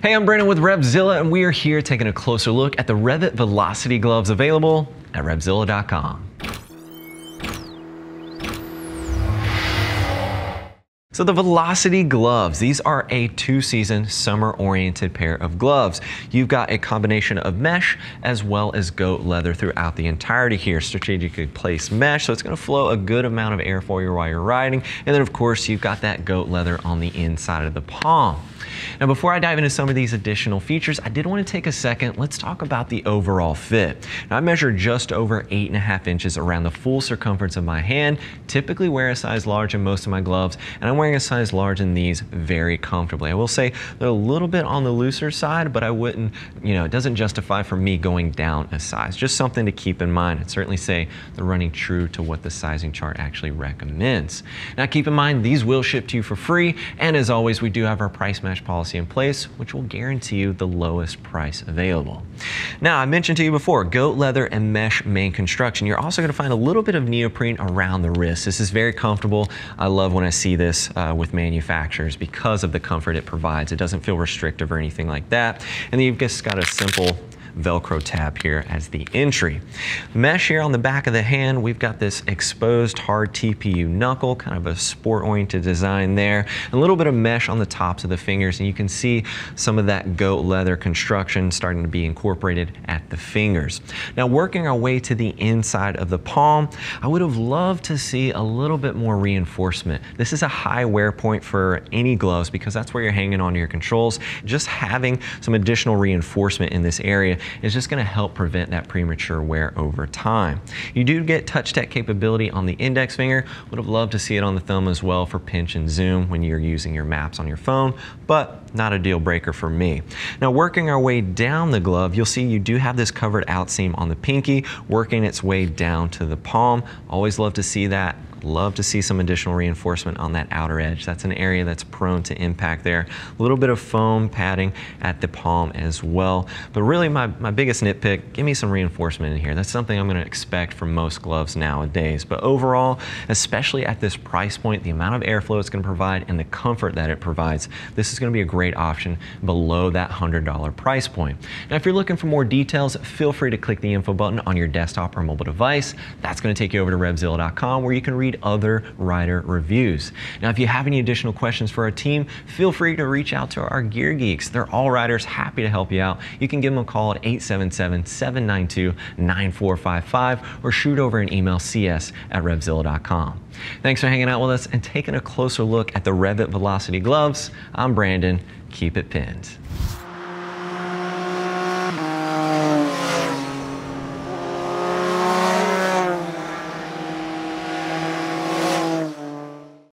Hey, I'm Brandon with Revzilla, and we are here taking a closer look at the REV'IT Velocity gloves available at Revzilla.com. So the Velocity gloves, these are a two-season summer-oriented pair of gloves. You've got a combination of mesh as well as goat leather throughout the entirety here. Strategically placed mesh, so it's gonna flow a good amount of air for you while you're riding. And then of course, you've got that goat leather on the inside of the palm. Now before I dive into some of these additional features, I did want to take a second, let's talk about the overall fit. Now I measure just over eight and a half inches around the full circumference of my hand, typically wear a size large in most of my gloves, and I'm wearing a size large in these very comfortably. I will say they're a little bit on the looser side, but I wouldn't, you know, it doesn't justify for me going down a size. Just something to keep in mind. I'd certainly say they're running true to what the sizing chart actually recommends. Now keep in mind, these will ship to you for free, and as always, we do have our price match policy in place, which will guarantee you the lowest price available. Now, I mentioned to you before, goat leather and mesh main construction. You're also gonna find a little bit of neoprene around the wrist. This is very comfortable. I love when I see this uh, with manufacturers because of the comfort it provides. It doesn't feel restrictive or anything like that. And then you've just got a simple Velcro tab here as the entry. Mesh here on the back of the hand, we've got this exposed hard TPU knuckle, kind of a sport-oriented design there. A little bit of mesh on the tops of the fingers, and you can see some of that goat leather construction starting to be incorporated at the fingers. Now working our way to the inside of the palm, I would have loved to see a little bit more reinforcement. This is a high wear point for any gloves because that's where you're hanging on to your controls. Just having some additional reinforcement in this area is just going to help prevent that premature wear over time. You do get touch tech capability on the index finger. Would have loved to see it on the thumb as well for pinch and zoom when you're using your maps on your phone, but not a deal breaker for me. Now working our way down the glove, you'll see you do have this covered out seam on the pinky, working its way down to the palm. Always love to see that Love to see some additional reinforcement on that outer edge. That's an area that's prone to impact there. A little bit of foam padding at the palm as well. But really my, my biggest nitpick, give me some reinforcement in here. That's something I'm gonna expect from most gloves nowadays. But overall, especially at this price point, the amount of airflow it's gonna provide and the comfort that it provides, this is gonna be a great option below that $100 price point. Now, if you're looking for more details, feel free to click the info button on your desktop or mobile device. That's gonna take you over to RevZilla.com where you can read read other rider reviews. Now, if you have any additional questions for our team, feel free to reach out to our Gear Geeks. They're all riders, happy to help you out. You can give them a call at 877-792-9455 or shoot over an email cs at revzilla.com. Thanks for hanging out with us and taking a closer look at the REV'IT Velocity gloves. I'm Brandon. Keep it pinned.